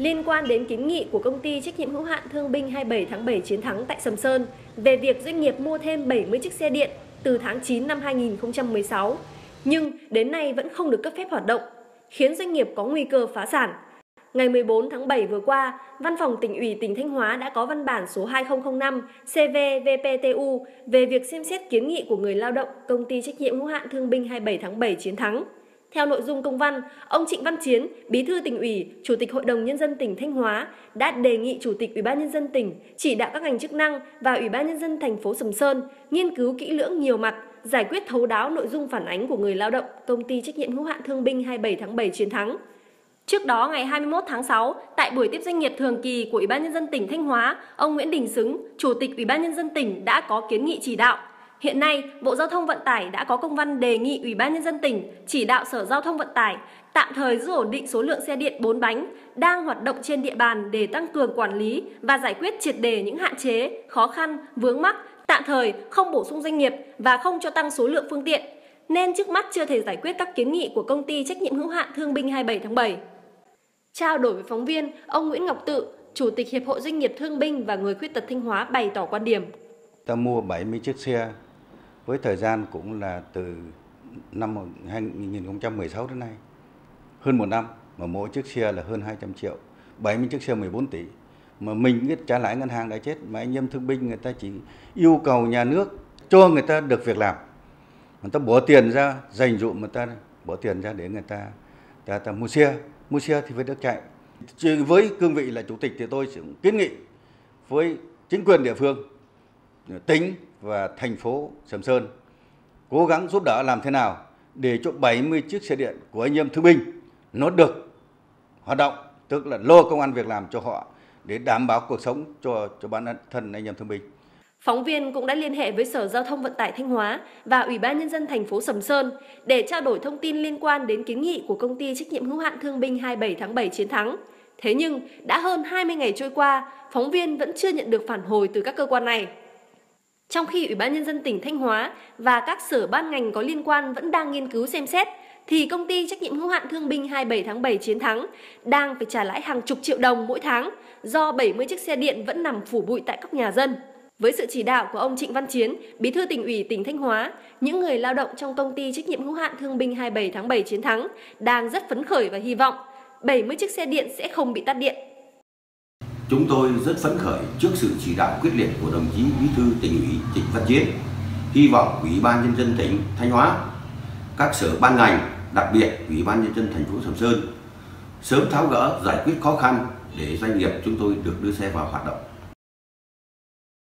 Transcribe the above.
liên quan đến kiến nghị của công ty trách nhiệm hữu hạn Thương binh 27 tháng 7 Chiến thắng tại Sầm Sơn về việc doanh nghiệp mua thêm 70 chiếc xe điện từ tháng 9 năm 2016, nhưng đến nay vẫn không được cấp phép hoạt động, khiến doanh nghiệp có nguy cơ phá sản. Ngày 14 tháng 7 vừa qua, Văn phòng tỉnh ủy tỉnh Thanh Hóa đã có văn bản số 2005 CVVPTU về việc xem xét kiến nghị của người lao động công ty trách nhiệm hữu hạn Thương binh 27 tháng 7 Chiến thắng. Theo nội dung công văn, ông Trịnh Văn Chiến, Bí thư tỉnh ủy, Chủ tịch Hội đồng nhân dân tỉnh Thanh Hóa đã đề nghị Chủ tịch Ủy ban nhân dân tỉnh chỉ đạo các ngành chức năng và Ủy ban nhân dân thành phố Sầm Sơn nghiên cứu kỹ lưỡng nhiều mặt, giải quyết thấu đáo nội dung phản ánh của người lao động công ty trách nhiệm hữu hạn Thương binh 27 tháng 7 Chiến thắng. Trước đó ngày 21 tháng 6, tại buổi tiếp doanh nghiệp thường kỳ của Ủy ban nhân dân tỉnh Thanh Hóa, ông Nguyễn Đình Xứng, Chủ tịch Ủy ban nhân dân tỉnh đã có kiến nghị chỉ đạo Hiện nay, Bộ Giao thông Vận tải đã có công văn đề nghị Ủy ban nhân dân tỉnh chỉ đạo Sở Giao thông Vận tải tạm thời giữ ổn định số lượng xe điện 4 bánh đang hoạt động trên địa bàn để tăng cường quản lý và giải quyết triệt đề những hạn chế, khó khăn, vướng mắc, tạm thời không bổ sung doanh nghiệp và không cho tăng số lượng phương tiện, nên trước mắt chưa thể giải quyết các kiến nghị của công ty trách nhiệm hữu hạn Thương binh 27 tháng 7. Trao đổi với phóng viên, ông Nguyễn Ngọc Tự, Chủ tịch Hiệp hội Doanh nghiệp Thương binh và Người khuyết tật Thanh Hóa bày tỏ quan điểm. Ta mua 70 chiếc xe với thời gian cũng là từ năm 2016 đến nay hơn một năm mà mỗi chiếc xe là hơn 200 triệu 70 chiếc xe 14 tỷ. Mà mình biết trả lãi ngân hàng đã chết mà anh em thương binh người ta chỉ yêu cầu nhà nước cho người ta được việc làm. Người ta bỏ tiền ra dành dụm người ta bỏ tiền ra để người ta ta, ta mua xe. Mua xe thì phải được chạy. Với cương vị là chủ tịch thì tôi sẽ kiến nghị với chính quyền địa phương tỉnh và thành phố Sầm Sơn cố gắng giúp đỡ làm thế nào để cho 70 chiếc xe điện của anh em thương binh nó được hoạt động, tức là lo công an việc làm cho họ để đảm bảo cuộc sống cho cho bản thân anh em thương binh. Phóng viên cũng đã liên hệ với Sở Giao thông Vận tải Thanh Hóa và Ủy ban Nhân dân thành phố Sầm Sơn để trao đổi thông tin liên quan đến kiến nghị của công ty trách nhiệm hữu hạn thương binh 27 tháng 7 chiến thắng. Thế nhưng, đã hơn 20 ngày trôi qua, phóng viên vẫn chưa nhận được phản hồi từ các cơ quan này. Trong khi Ủy ban Nhân dân tỉnh Thanh Hóa và các sở ban ngành có liên quan vẫn đang nghiên cứu xem xét, thì công ty trách nhiệm hữu hạn thương binh 27 tháng 7 chiến thắng đang phải trả lãi hàng chục triệu đồng mỗi tháng do 70 chiếc xe điện vẫn nằm phủ bụi tại các nhà dân. Với sự chỉ đạo của ông Trịnh Văn Chiến, Bí thư tỉnh ủy tỉnh Thanh Hóa, những người lao động trong công ty trách nhiệm hữu hạn thương binh 27 tháng 7 chiến thắng đang rất phấn khởi và hy vọng 70 chiếc xe điện sẽ không bị tắt điện. Chúng tôi rất phấn khởi trước sự chỉ đạo quyết liệt của đồng chí Bí thư tỉnh ủy Trịnh Văn Chiến. Hy vọng Ủy ban nhân dân tỉnh Thanh Hóa, các sở ban ngành, đặc biệt Ủy ban nhân dân thành phố Sầm Sơn sớm tháo gỡ giải quyết khó khăn để doanh nghiệp chúng tôi được đưa xe vào hoạt động.